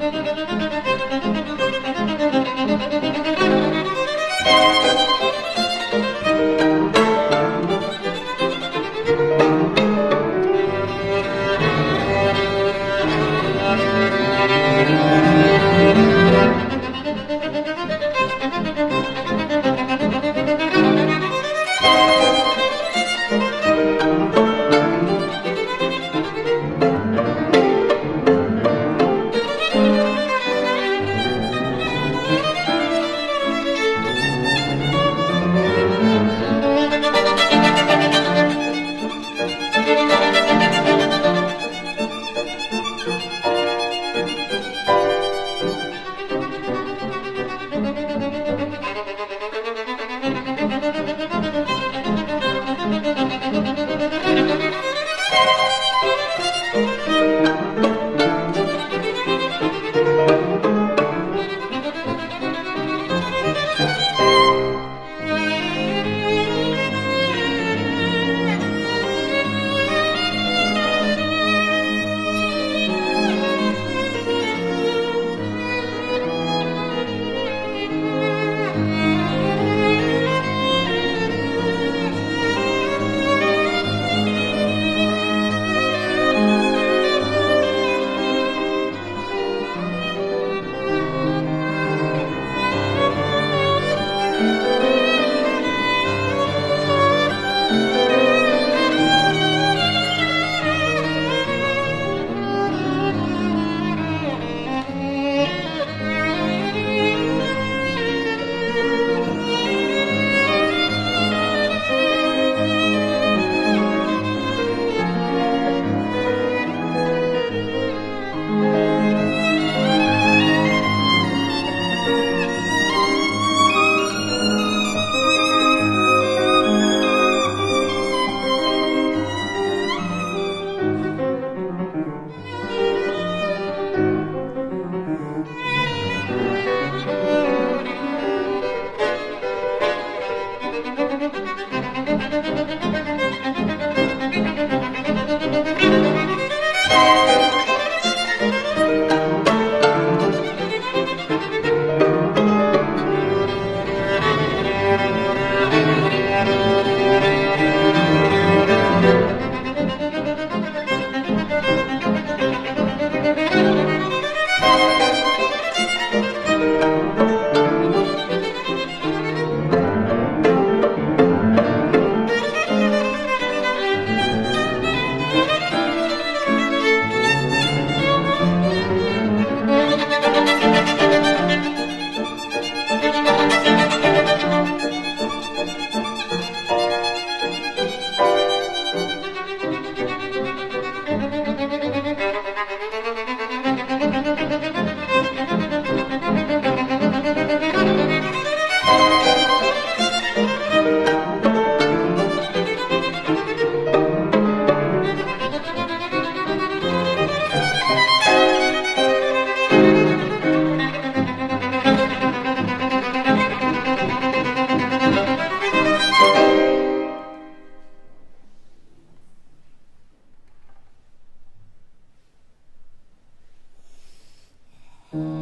Müzik Mm-hmm.